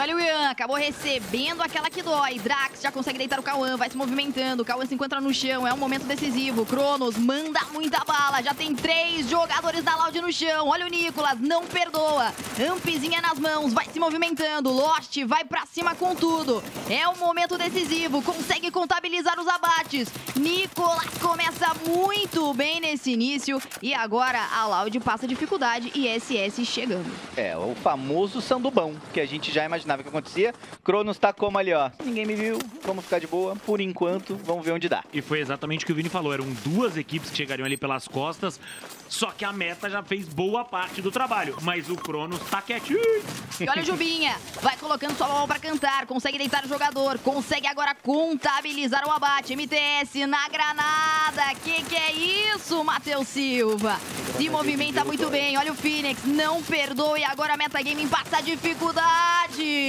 Olha o Ian, acabou recebendo aquela que dói. Drax já consegue deitar o Cauã, vai se movimentando. O Cauã se encontra no chão, é um momento decisivo. Cronos manda muita bala, já tem três jogadores da Loud no chão. Olha o Nicolas, não perdoa. Ampzinha nas mãos, vai se movimentando. Lost vai pra cima com tudo. É um momento decisivo, consegue contabilizar os abates. Nicolas começa muito bem nesse início. E agora a Loud passa dificuldade e SS chegando. É, o famoso sandubão, que a gente já imaginava que acontecia. Cronos tá como ali, ó. Ninguém me viu, vamos ficar de boa. Por enquanto, vamos ver onde dá. E foi exatamente o que o Vini falou. Eram duas equipes que chegariam ali pelas costas. Só que a meta já fez boa parte do trabalho. Mas o Cronos tá quietinho. E olha o Jubinha, vai colocando sua mão pra cantar, consegue deitar o jogador, consegue agora contabilizar o abate. MTS na granada, que que é isso, Matheus Silva? Se movimenta muito bem, olha o Phoenix, não perdoe, agora a Metagaming passa dificuldade.